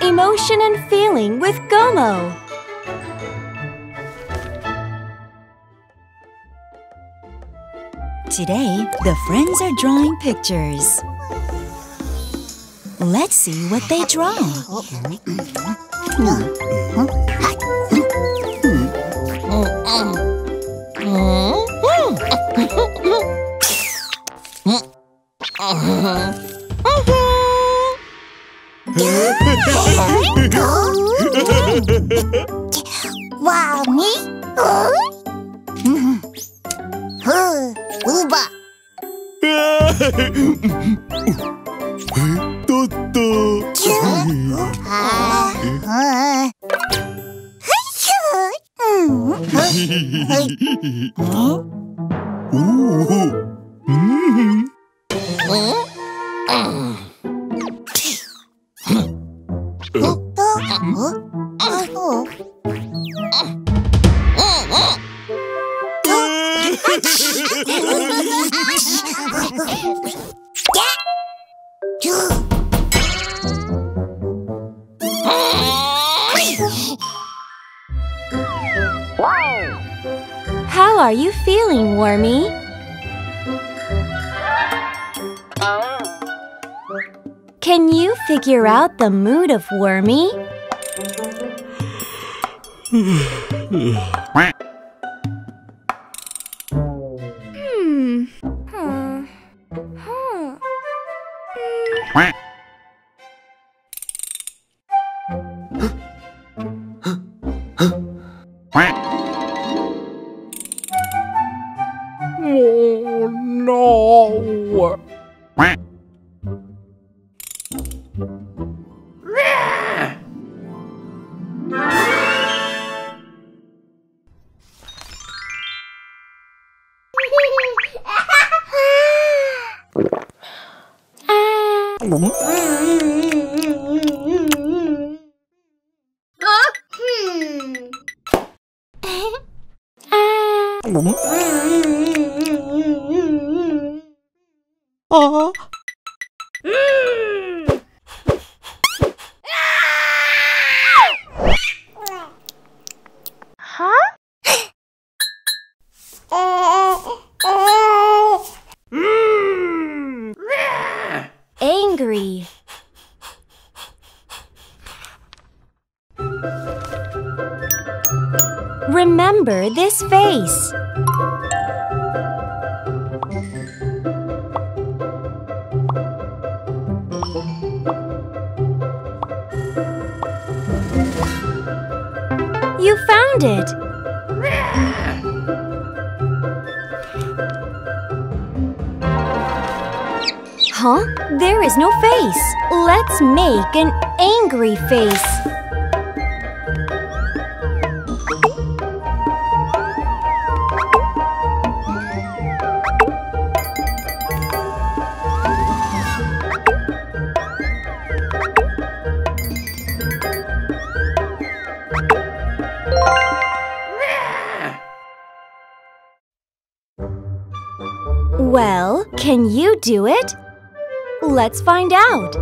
Emotion and feeling with Como. Today, the friends are drawing pictures. Let's see what they draw. Hmm. うん、ふう、うばえ？っとっとはい、しょうん、the mood of Wormy? Hmm. Hmm. Hmm. Oh no This face. You found it! Huh? There is no face. Let's make an angry face. Do it? Let's find out.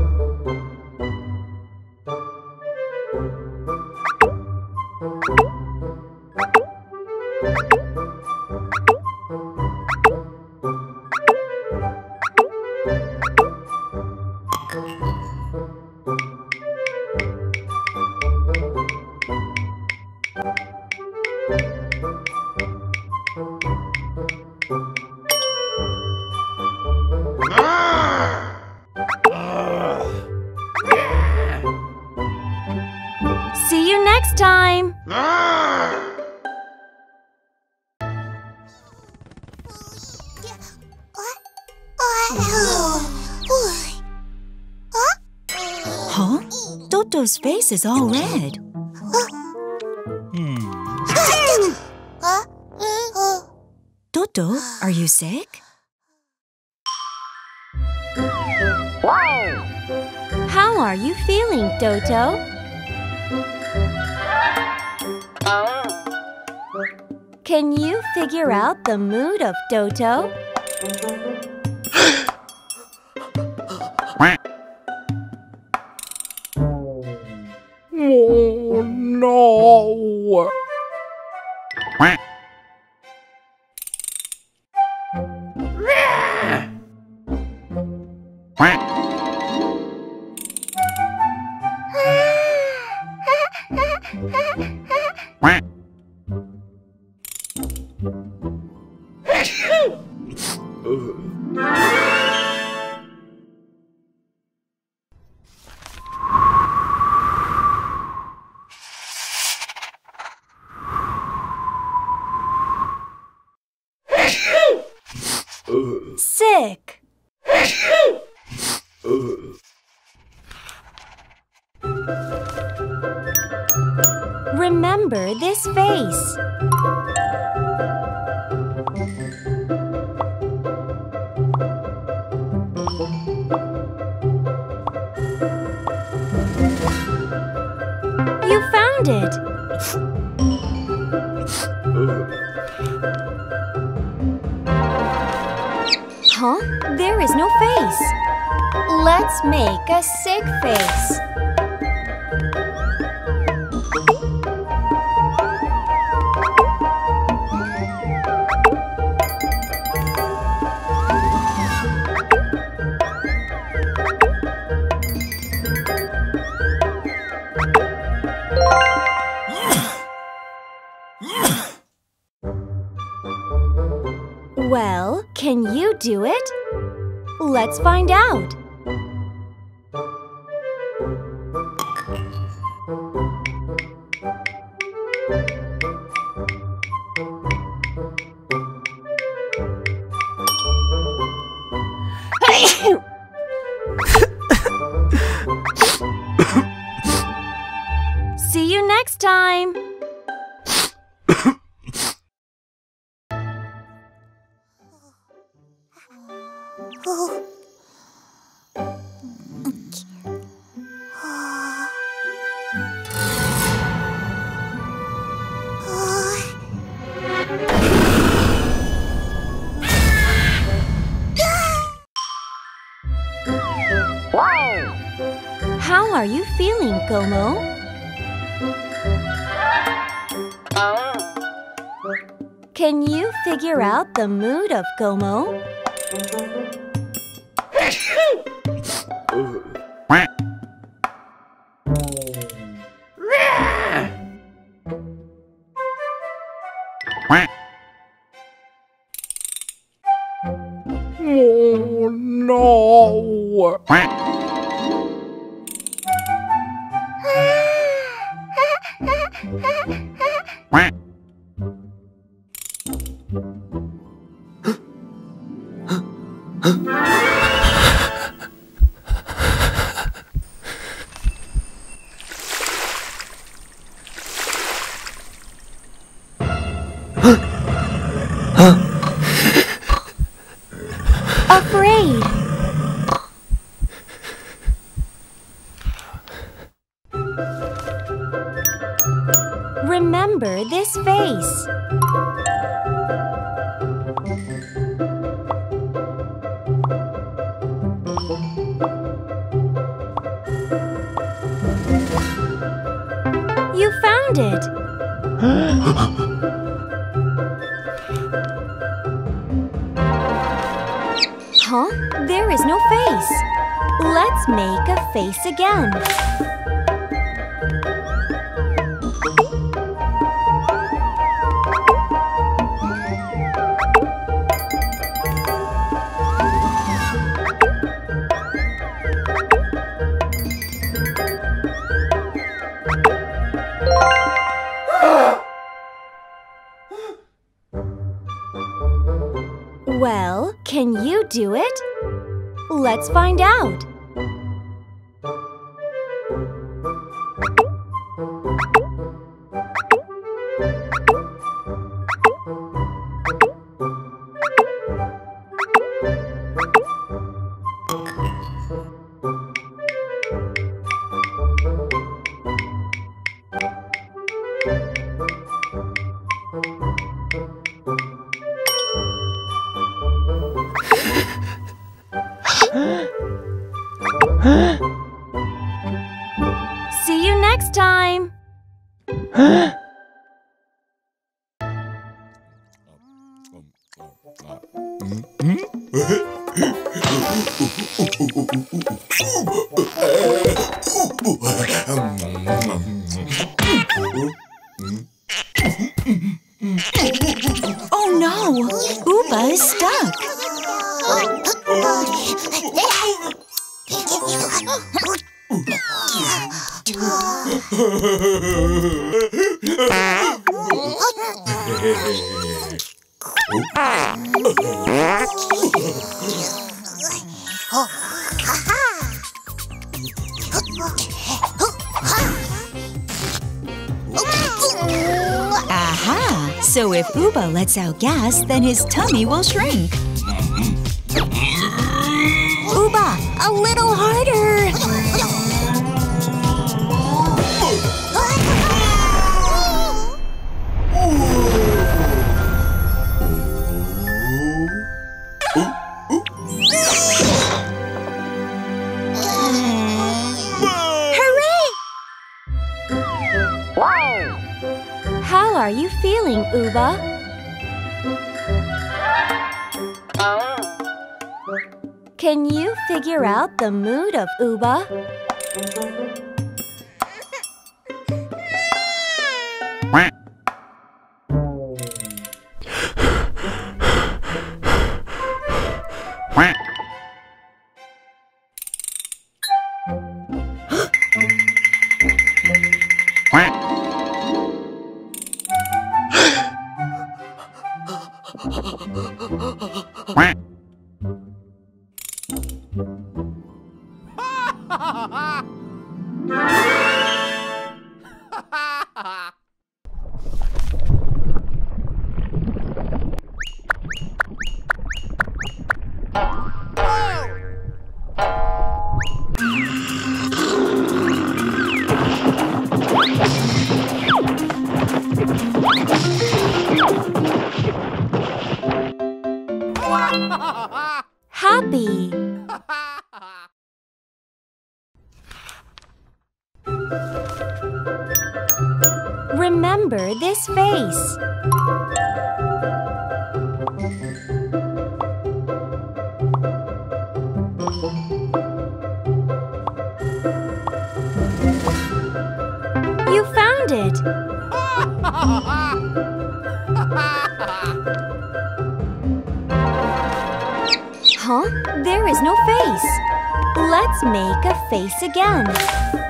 Face is all red. Toto, are you sick? How are you feeling, Doto? Can you figure out the mood of Doto? Remember this face. You found it. Huh? There is no face. Let's make a sick face. Let's find out. Como? Can you figure out the mood of Como? face again. Well, can you do it? Let's find out. Aha! So if Uba lets out gas, then his tummy will shrink. Uba, a little harder! Figure out the mood of Uba? Remember this face. You found it. Huh? There is no face. Let's make a face again.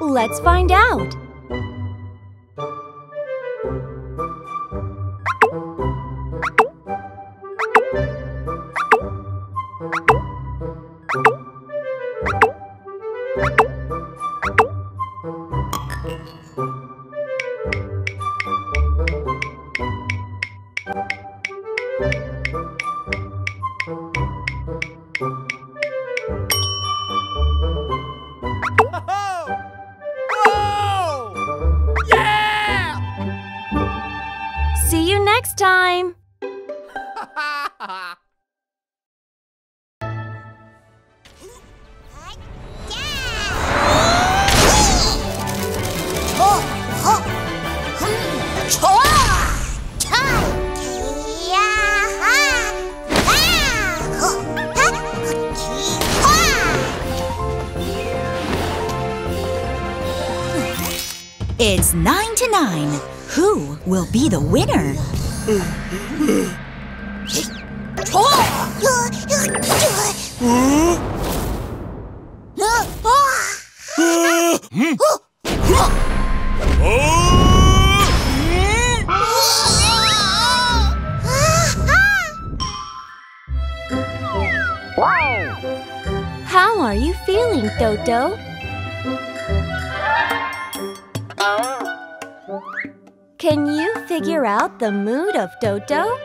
Let's find out. It's nine to nine. Who will be the winner? How are you feeling, Toto? Can you figure out the mood of Dodo?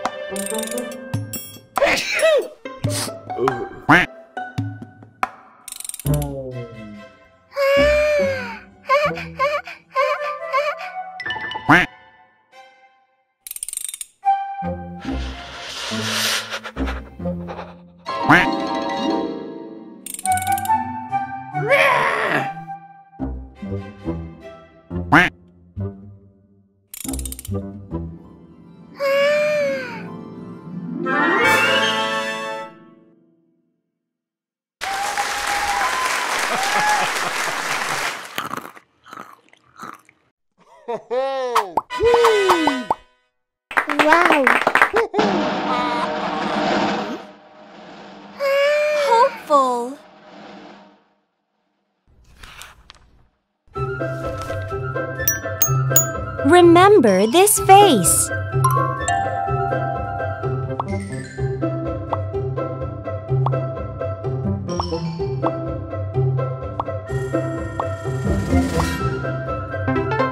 face.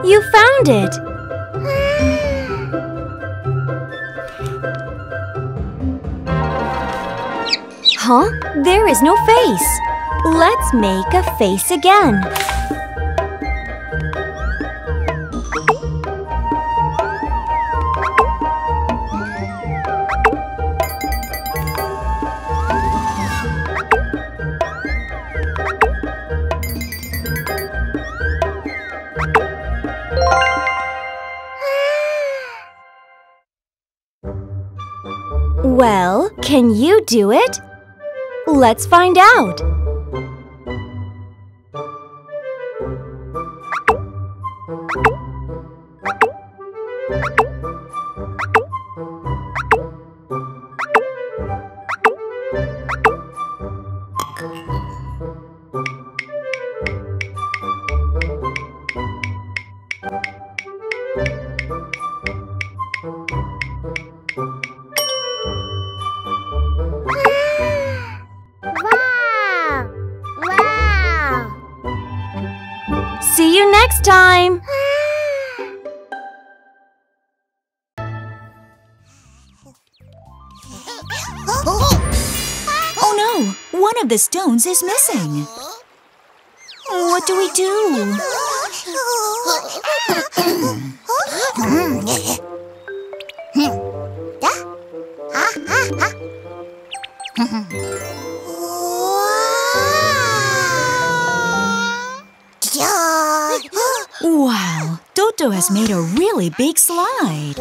You found it! Huh? There is no face. Let's make a face again. Can you do it? Let's find out. Next time. Oh no! One of the stones is missing. What do we do? Wow! Toto has made a really big slide.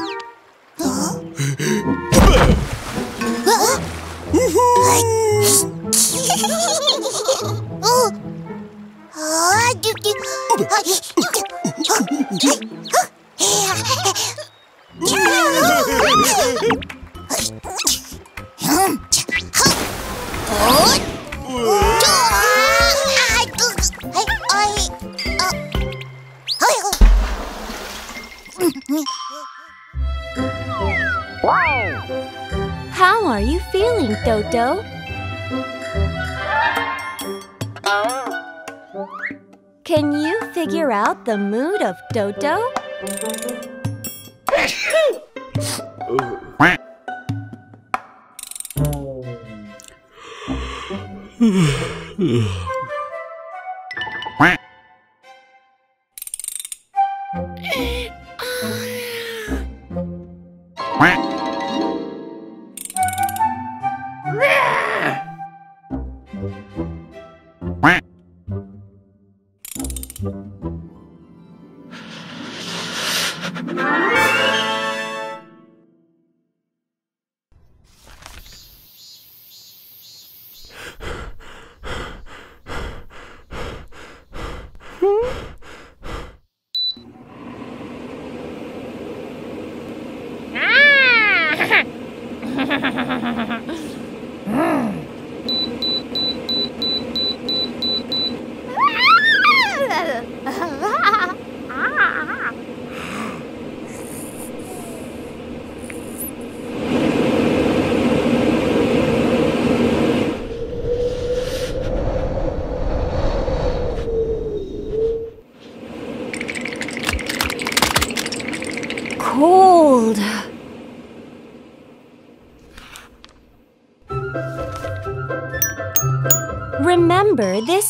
Dodo? Quack.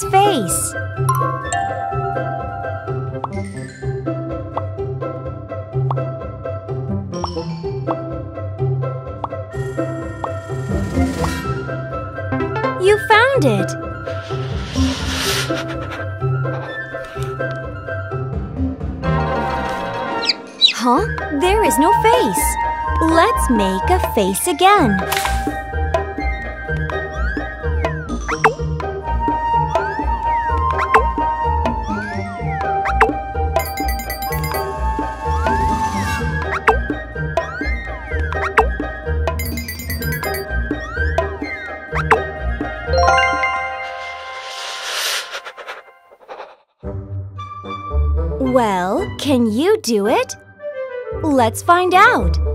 This face. You found it! Huh? There is no face. Let's make a face again. Can you do it? Let's find out.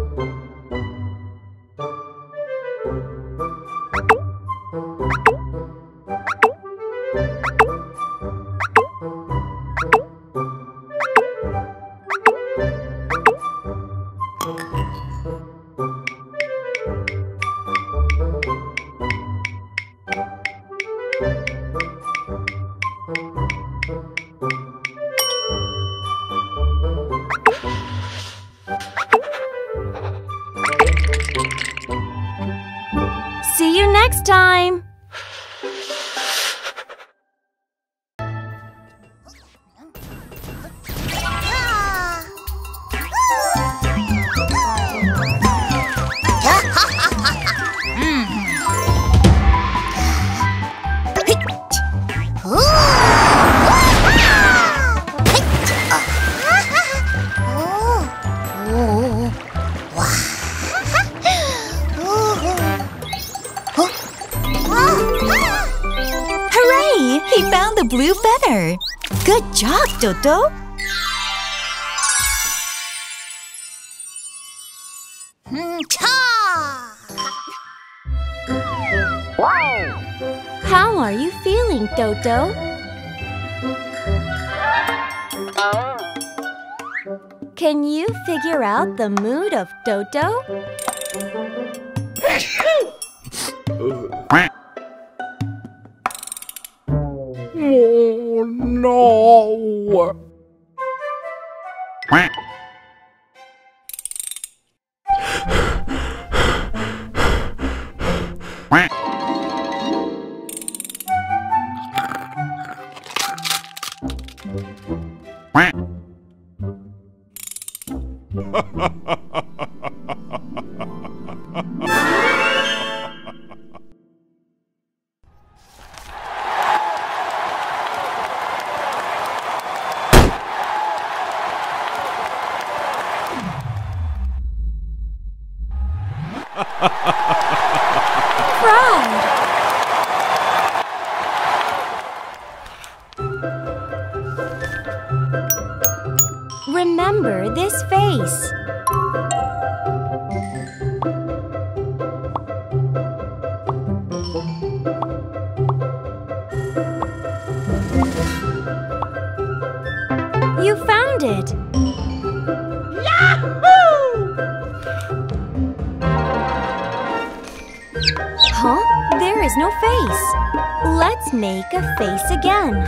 Toto. How are you feeling, Toto? Can you figure out the mood of Toto? no! Is no face. Let's make a face again.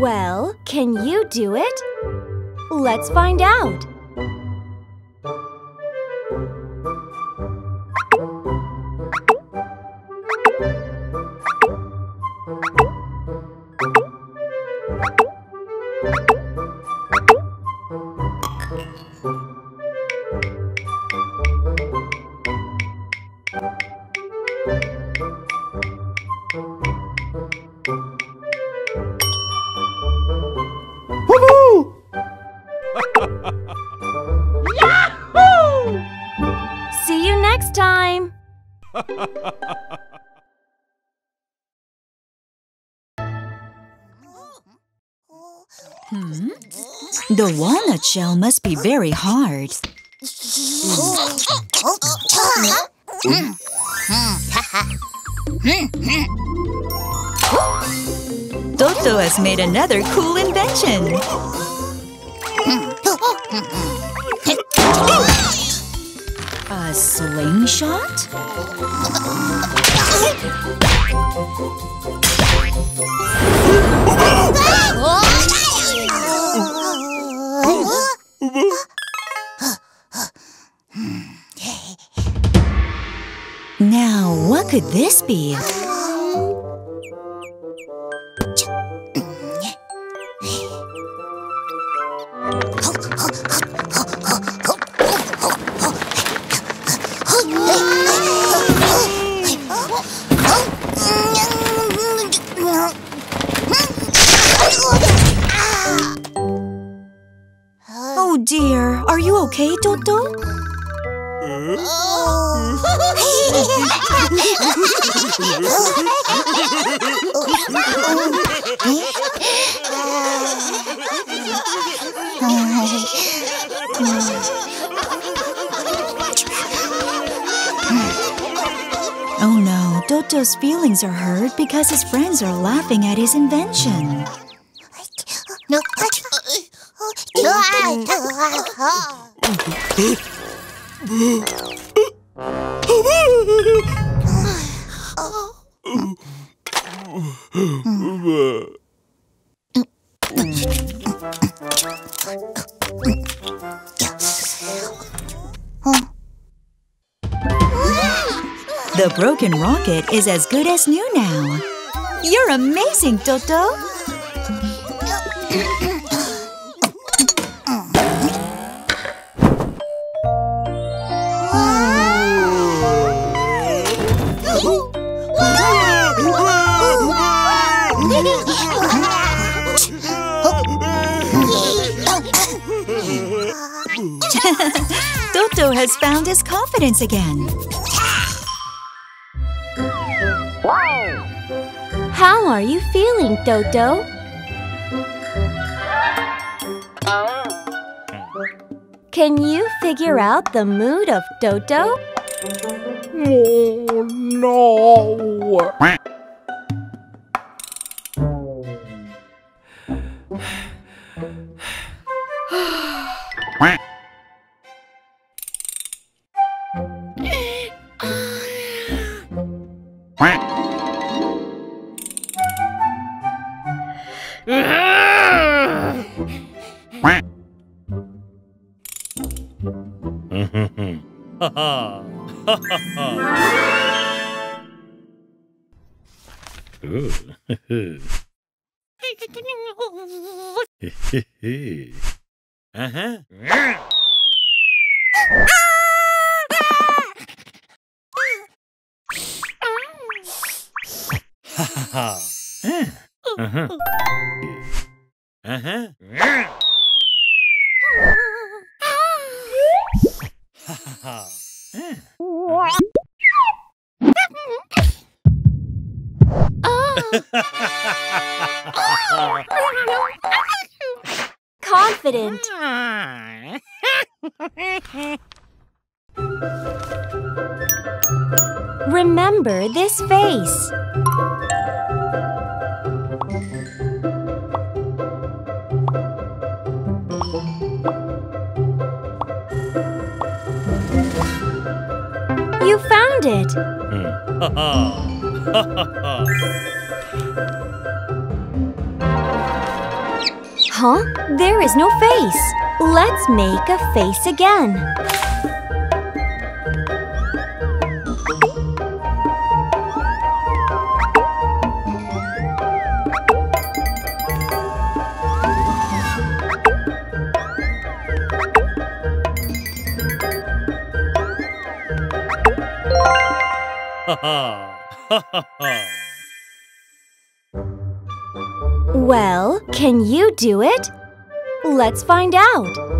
Well, can you do it? Let's find out. See The walnut shell must be very hard. Toto has made another cool invention. Now, what could this be? Oh no, Toto's feelings are hurt because his friends are laughing at his invention. The broken rocket is as good as new now. You're amazing, Toto! Has found his confidence again. How are you feeling, Toto? Can you figure out the mood of Toto? Oh no! Confident. Remember this face. You found it. Hmm. Huh? There is no face. Let's make a face again. Well, can you do it? Let's find out.